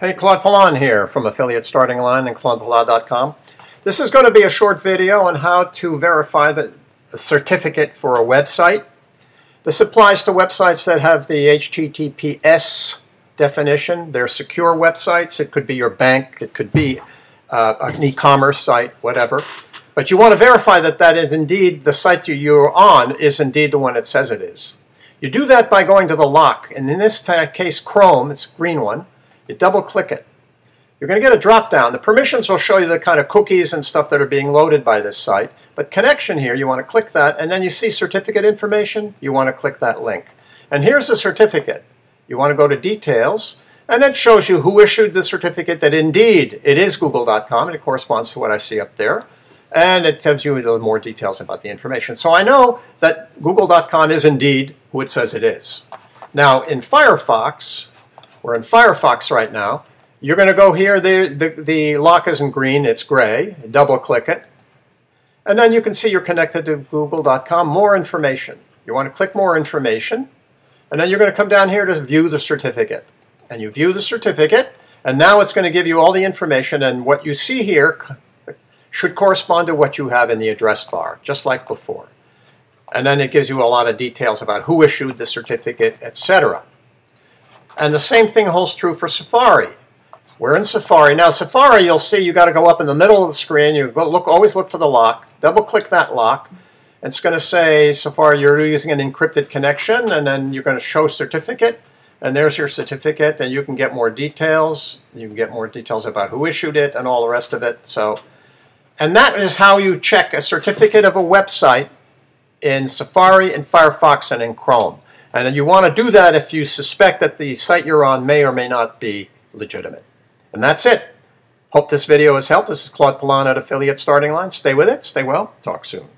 Hey, Claude Pelanne here from Affiliate Starting Line and ClaudePelanne.com. This is going to be a short video on how to verify the certificate for a website. This applies to websites that have the HTTPS definition. They're secure websites. It could be your bank. It could be uh, an e-commerce site, whatever. But you want to verify that that is indeed the site you're on is indeed the one it says it is. You do that by going to the lock. And in this case, Chrome, it's a green one. You double click it. You're going to get a drop down. The permissions will show you the kind of cookies and stuff that are being loaded by this site. But connection here, you want to click that, and then you see certificate information, you want to click that link. And here's the certificate. You want to go to details, and it shows you who issued the certificate that indeed it is google.com, and it corresponds to what I see up there. And it tells you a little more details about the information. So I know that google.com is indeed who it says it is. Now in Firefox, we're in Firefox right now, you're going to go here, the, the, the lock isn't green, it's gray, double click it, and then you can see you're connected to google.com, more information. You want to click more information, and then you're going to come down here to view the certificate. And you view the certificate, and now it's going to give you all the information, and what you see here should correspond to what you have in the address bar, just like before. And then it gives you a lot of details about who issued the certificate, etc. And the same thing holds true for Safari. We're in Safari. Now Safari, you'll see you got to go up in the middle of the screen. You look, always look for the lock. Double click that lock. It's going to say Safari, you're using an encrypted connection, and then you're going to show certificate. And there's your certificate, and you can get more details. You can get more details about who issued it and all the rest of it. So, and that is how you check a certificate of a website in Safari, in Firefox, and in Chrome. And you want to do that if you suspect that the site you're on may or may not be legitimate. And that's it. Hope this video has helped. This is Claude Pelanne at Affiliate Starting Line. Stay with it. Stay well. Talk soon.